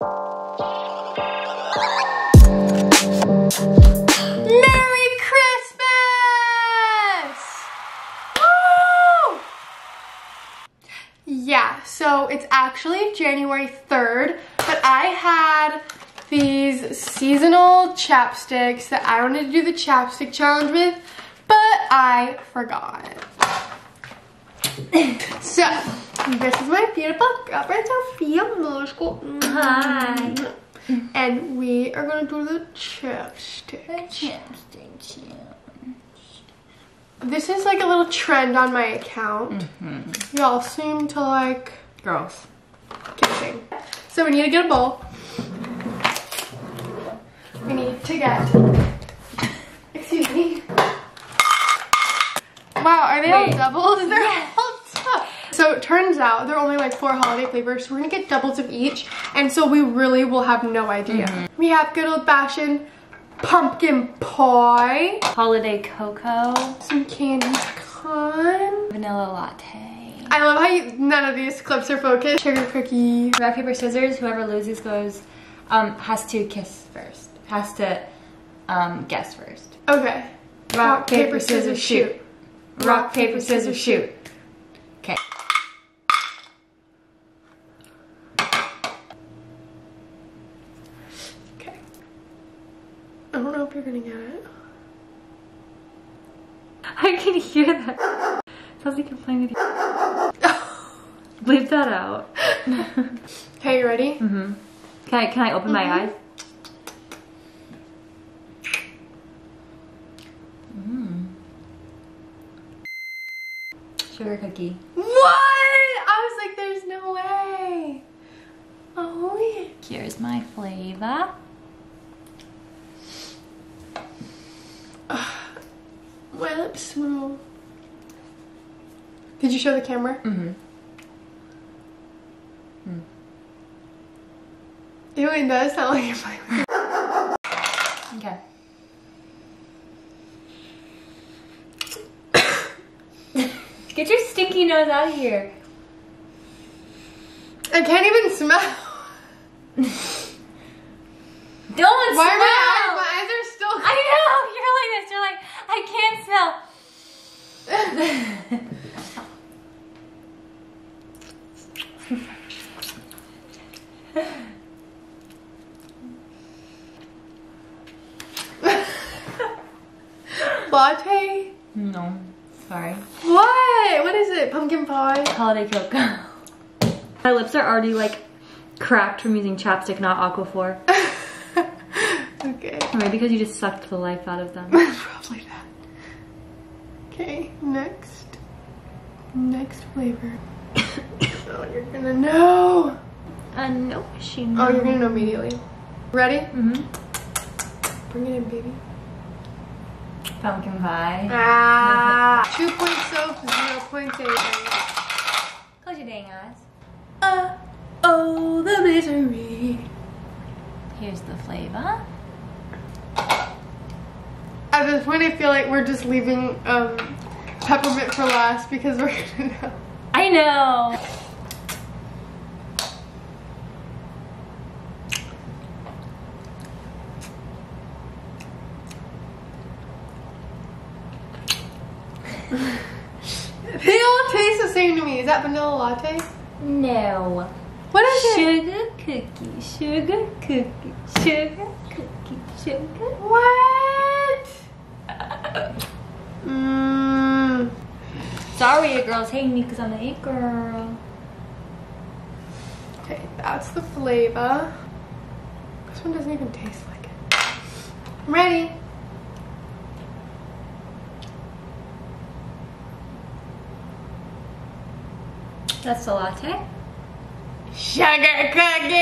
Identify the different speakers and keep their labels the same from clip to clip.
Speaker 1: Merry Christmas! Woo! Yeah, so it's actually January 3rd, but I had these seasonal chapsticks that I wanted to do the chapstick challenge with, but I forgot. so, this is my beautiful girlfriend Sophia Mosca.
Speaker 2: Hi.
Speaker 1: And we are gonna do the chapstick.
Speaker 2: Chapstick
Speaker 1: This is like a little trend on my account. Mm-hmm. Y'all seem to like
Speaker 2: girls
Speaker 1: kissing. So we need to get a bowl. We need to get, excuse me. Wow, are they all
Speaker 2: Wait.
Speaker 1: doubles? They're all tough. So it turns out they're only like four holiday flavors, so we're gonna get doubles of each, and so we really will have no idea. We have good old fashioned pumpkin pie,
Speaker 2: Holiday cocoa.
Speaker 1: some candy pecan.
Speaker 2: Vanilla latte.
Speaker 1: I love how you, none of these clips are focused. Sugar cookie.
Speaker 2: Rock, paper, scissors. Whoever loses goes, um, has to kiss first. Has to, um, guess first.
Speaker 1: Okay.
Speaker 2: Rock, paper, scissors, shoot. Rock, paper, scissors, shoot.
Speaker 1: I don't know if you're gonna get it.
Speaker 2: I can hear that. Sounds like you're playing with you. Leave that out.
Speaker 1: Okay, you ready?
Speaker 2: Mm-hmm. Can I, can I open my eyes? Mm. Sugar cookie.
Speaker 1: What? I was like, there's no way. Oh, yeah.
Speaker 2: Here's my flavor.
Speaker 1: Smell. Did you show the camera?
Speaker 2: Mm-hmm.
Speaker 1: Ew, it does sound like you're playing with
Speaker 2: Okay. Get your stinky nose out of here.
Speaker 1: I can't even smell.
Speaker 2: Don't
Speaker 1: Why
Speaker 2: smell.
Speaker 1: are my eyes? My eyes are still.
Speaker 2: I know. You're like this. You're like, I can't smell.
Speaker 1: Latte?
Speaker 2: No. Sorry.
Speaker 1: What? What is it? Pumpkin pie?
Speaker 2: Holiday cocoa. My lips are already like cracked from using chapstick, not Aquaphor.
Speaker 1: okay.
Speaker 2: Or maybe because you just sucked the life out of them.
Speaker 1: Probably that. Okay, next. Next flavor. oh, you're gonna know.
Speaker 2: Uh, no, she
Speaker 1: Oh, you're gonna know immediately. Ready?
Speaker 2: Mm-hmm.
Speaker 1: Bring it in, baby.
Speaker 2: Pumpkin pie.
Speaker 1: Ah. Two point soap, zero point eight.
Speaker 2: Close your dang eyes.
Speaker 1: Uh, oh, the misery.
Speaker 2: Here's the flavor.
Speaker 1: At this point, I feel like we're just leaving um, peppermint for last because we're gonna know.
Speaker 2: I know.
Speaker 1: They all taste the same to me. Is that vanilla latte?
Speaker 2: No.
Speaker 1: What is it?
Speaker 2: Sugar cookie, sugar cookie, sugar cookie, sugar.
Speaker 1: What? Mmm.
Speaker 2: Sorry, your girls hate me because I'm an it girl.
Speaker 1: Okay, that's the flavor. This one doesn't even taste like it. I'm ready.
Speaker 2: That's the latte.
Speaker 1: Sugar cookie!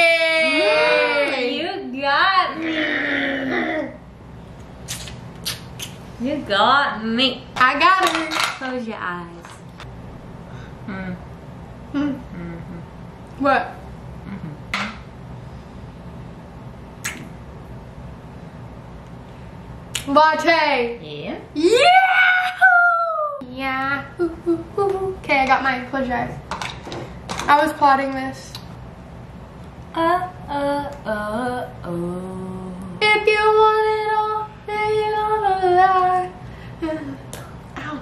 Speaker 2: Mm, you got me. You got me.
Speaker 1: I got her.
Speaker 2: Close your eyes. Hmm.
Speaker 1: Hmm. What? Latte.
Speaker 2: Yeah.
Speaker 1: Yeah. Yeah. Okay, I got mine. Close your eyes. I was plotting this.
Speaker 2: Uh Uh, uh, oh.
Speaker 1: If you want it all, then you gonna lie. Ow.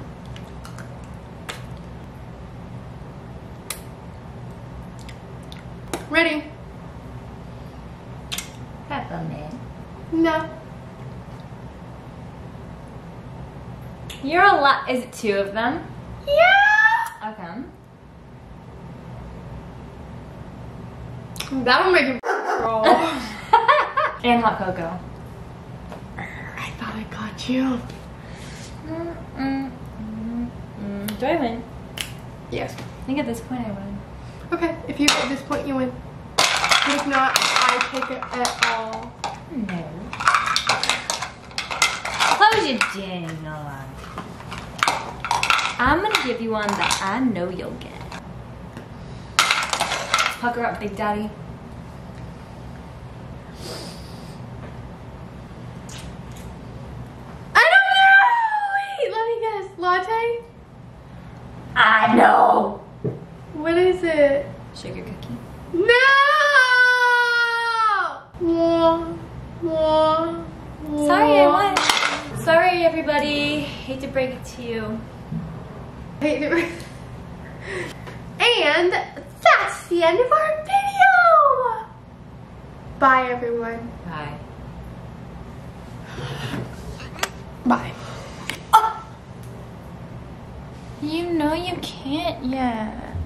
Speaker 1: Ready?
Speaker 2: Peppermint.
Speaker 1: No.
Speaker 2: You're a lot. Is it two of them?
Speaker 1: Yeah!
Speaker 2: Okay.
Speaker 1: That'll make it roll.
Speaker 2: and hot cocoa.
Speaker 1: I thought I got you.
Speaker 2: Mm, mm, mm, mm. Do I win?
Speaker 1: Yes.
Speaker 2: I think at this point I win.
Speaker 1: Okay, if you at this point, you win. If not, I take it at all.
Speaker 2: No. Close your dang. I'm gonna give you one that I know you'll get. Pucker up, Big Daddy.
Speaker 1: I don't know! Wait, let me guess. Latte?
Speaker 2: I know.
Speaker 1: What is it?
Speaker 2: Sugar cookie.
Speaker 1: No!
Speaker 2: Sorry, I won. Sorry, everybody. Hate to break it to you.
Speaker 1: Hate it. And that's the end of our video! Bye, everyone.
Speaker 2: Bye.
Speaker 1: Bye. Ah!
Speaker 2: You know you can't yet.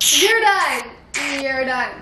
Speaker 1: You're done. You're done.